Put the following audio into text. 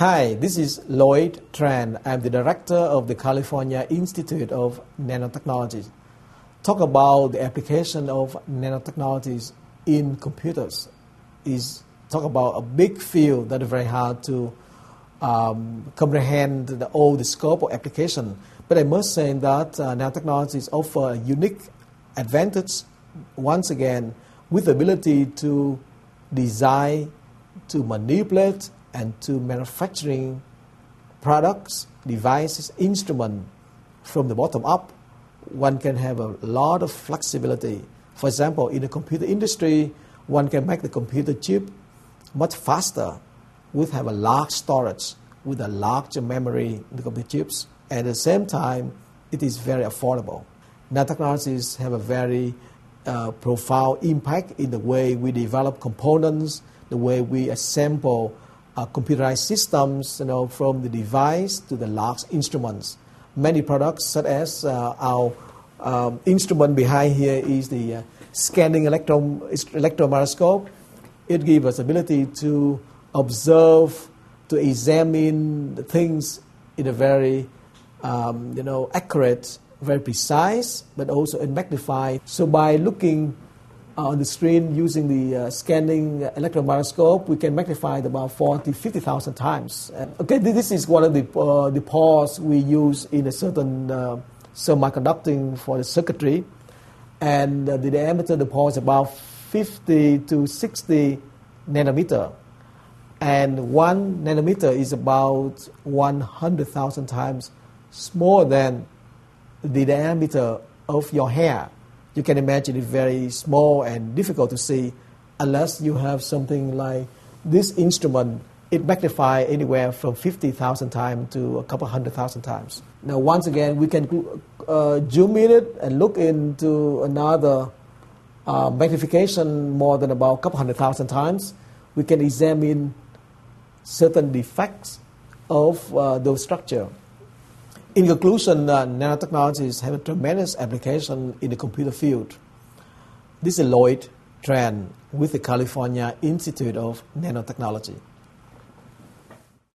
Hi, this is Lloyd Tran. I'm the director of the California Institute of Nanotechnology. Talk about the application of nanotechnologies in computers is talk about a big field that is very hard to um, comprehend the, all the scope of application. But I must say that uh, nanotechnologies offer a unique advantage, once again, with the ability to design, to manipulate, and to manufacturing products, devices, instruments from the bottom up, one can have a lot of flexibility. For example, in the computer industry, one can make the computer chip much faster with have a large storage with a larger memory in the computer chips. At the same time, it is very affordable. Nanotechnologies have a very uh, profound impact in the way we develop components, the way we assemble uh, computerized systems, you know, from the device to the large instruments. Many products, such as uh, our um, instrument behind here, is the uh, scanning electron electron microscope. It gives us ability to observe, to examine the things in a very, um, you know, accurate, very precise, but also in magnified. So by looking on the screen using the uh, scanning electron microscope, we can magnify it about 40, 50,000 times. Uh, okay, this is one of the, uh, the pores we use in a certain uh, semiconducting for the circuitry. And uh, the diameter of the pore is about 50 to 60 nanometer. And one nanometer is about 100,000 times smaller than the diameter of your hair you can imagine it very small and difficult to see unless you have something like this instrument. It magnifies anywhere from 50,000 times to a couple hundred thousand times. Now, once again, we can uh, zoom in it and look into another uh, magnification more than about a couple hundred thousand times. We can examine certain defects of uh, those structure. In conclusion, uh, nanotechnologies have a tremendous application in the computer field. This is Lloyd Tran with the California Institute of Nanotechnology.